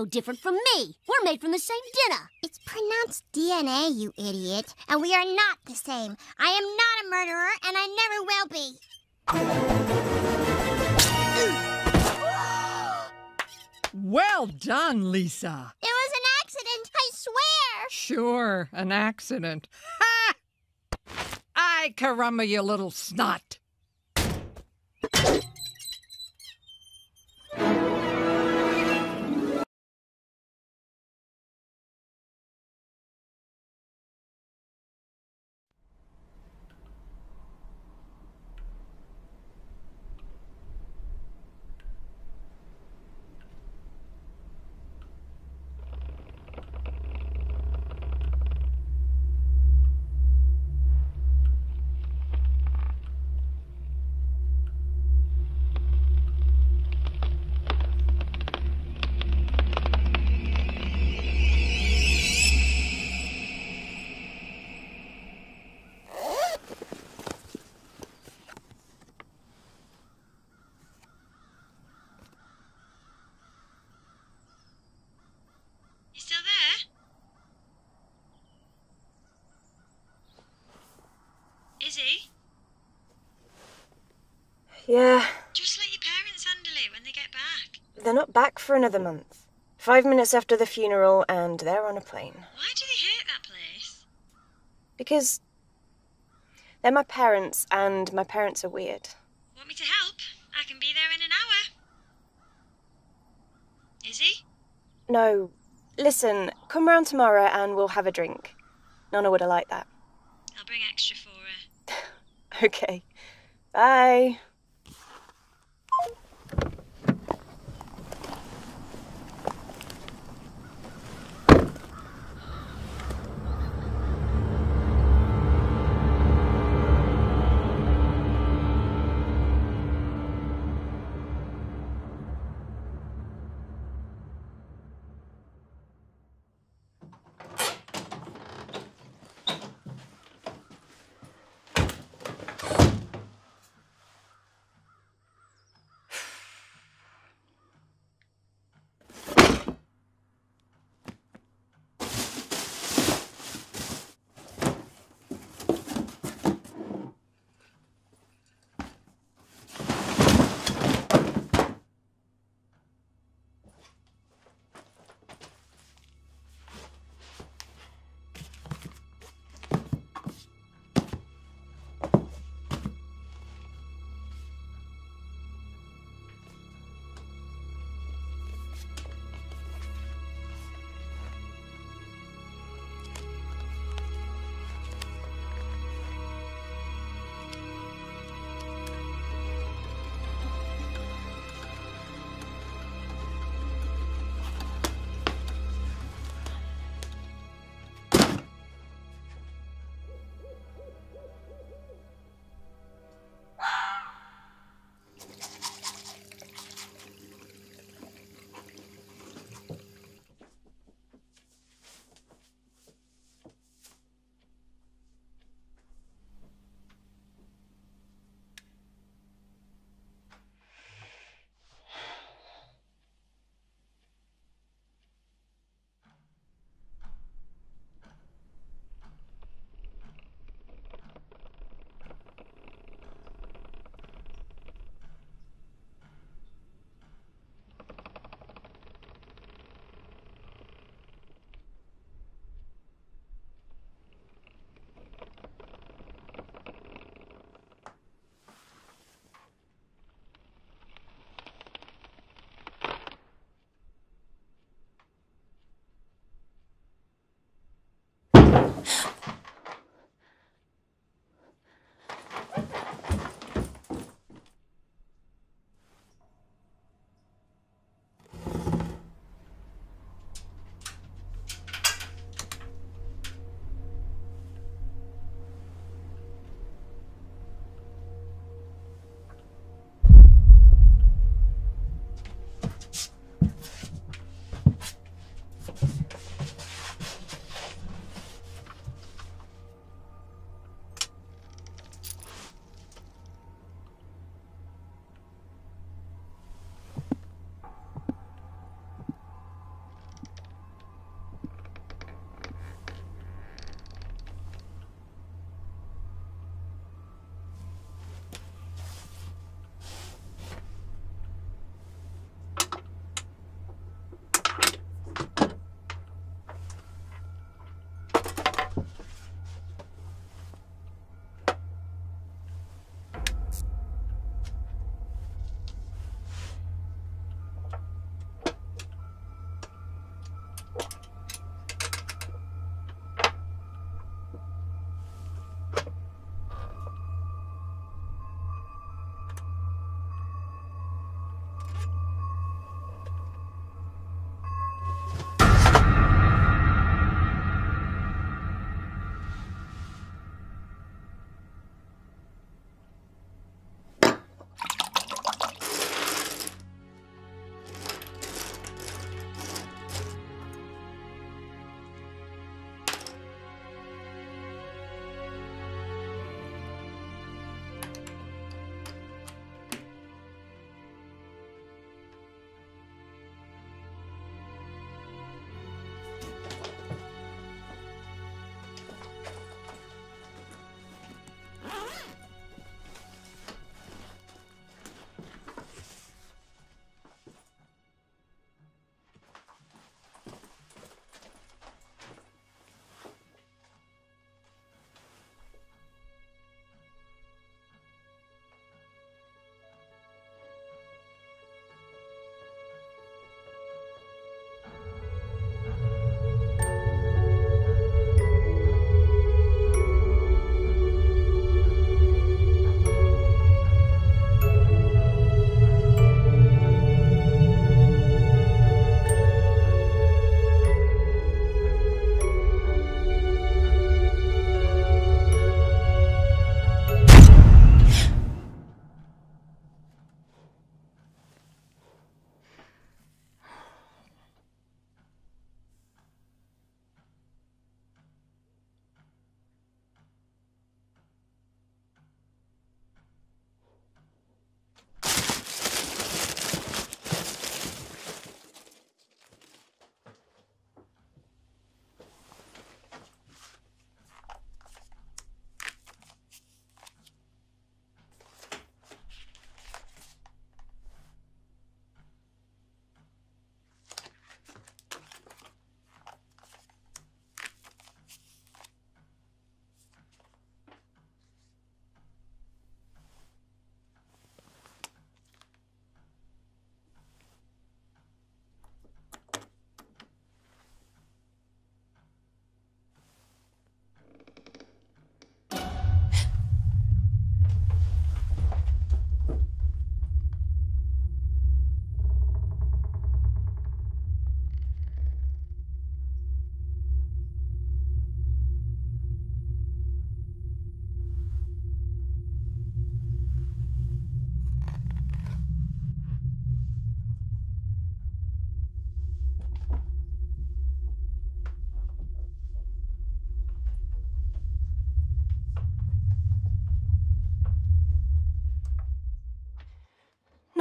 no different from me. We're made from the same dinner. It's pronounced DNA, you idiot. And we are not the same. I am not a murderer, and I never will be. Well done, Lisa. It was an accident, I swear. Sure, an accident. Ha! Ay, caramba, you little snot. Yeah, just let your parents handle it when they get back. they're not back for another month. Five minutes after the funeral, and they're on a plane. Why do they hate that place? Because they're my parents, and my parents are weird. Want me to help? I can be there in an hour. Is he? No, listen, come round tomorrow and we'll have a drink. Nonna would have liked that. I'll bring extra for her. Okay. Bye.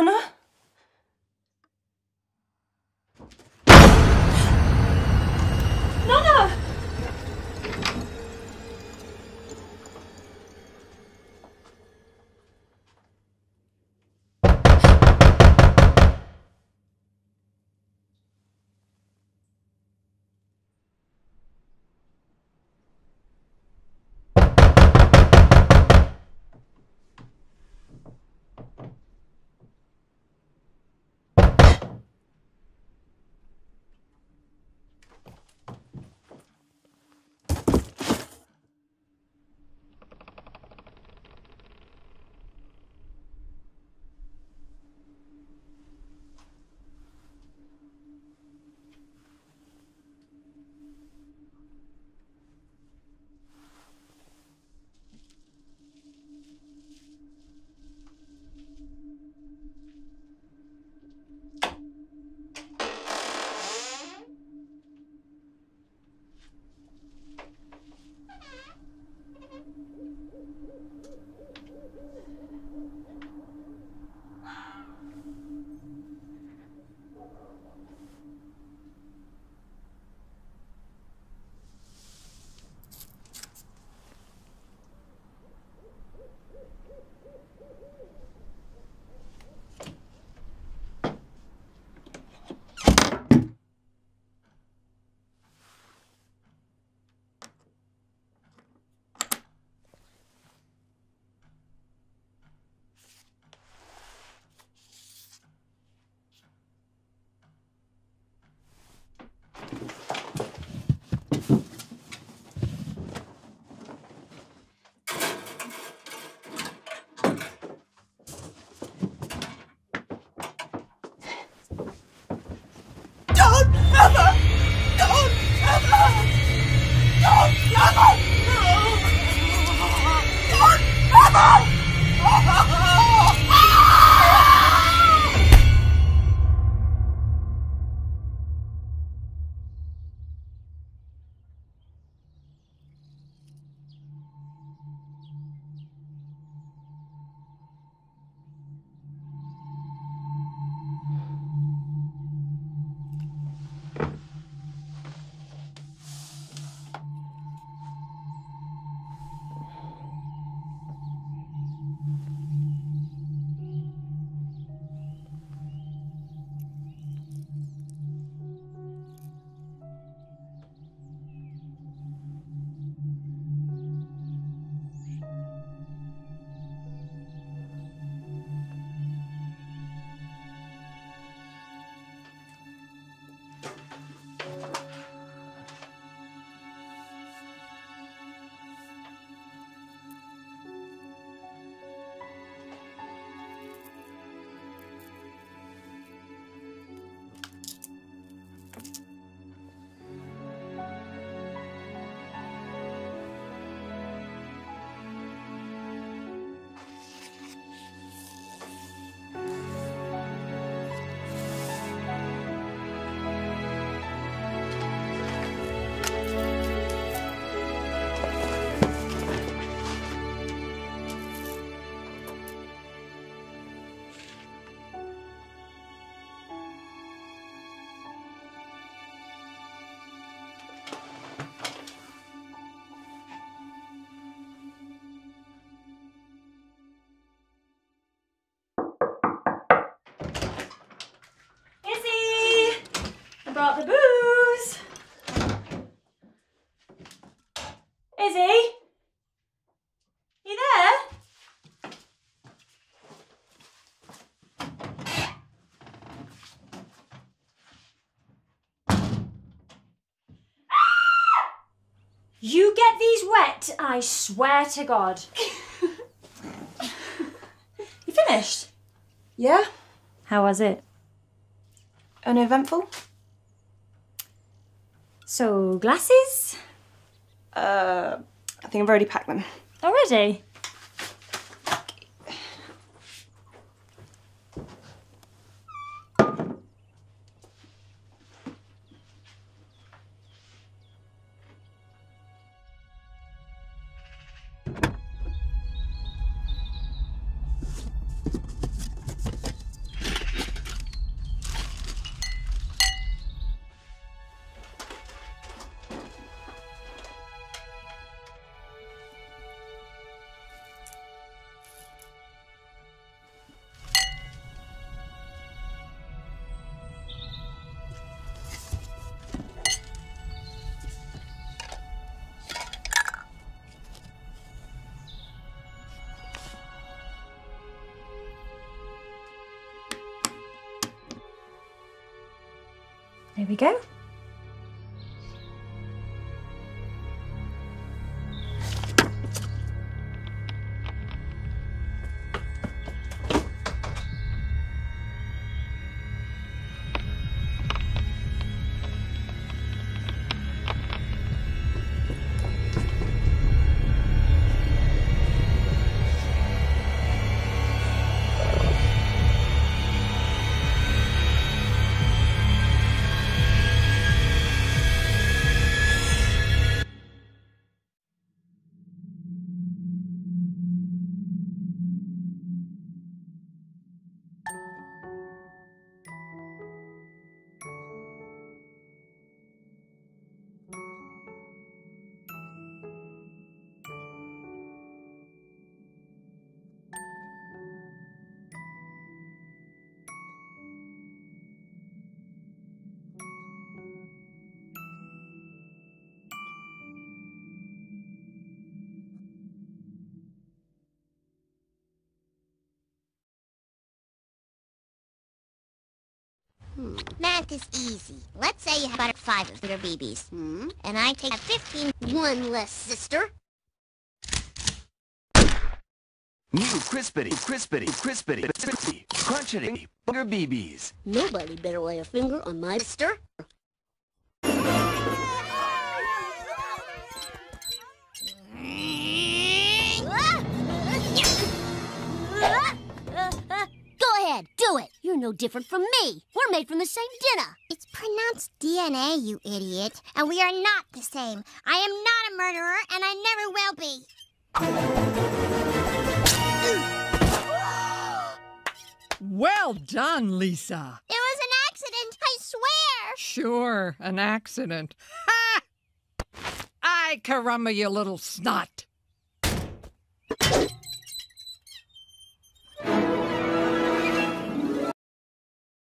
Nonna? Brought the booze. Izzy? You there? You get these wet, I swear to God. you finished? Yeah? How was it? Uneventful? So, glasses? Uh, I think I've already packed them. Already? We go. Math is easy. Let's say you have about five of your BBs. Hmm? And I take 15. One less, sister. New crispity, crispity, crispity, crispity, crunchity, booger BBs. Nobody better lay a finger on my sister. Go ahead, do it. You're no different from me. We're made from the same dinner. It's pronounced DNA, you idiot. And we are not the same. I am not a murderer, and I never will be. Well done, Lisa. It was an accident, I swear. Sure, an accident. Ha! Ay, caramba, you little snot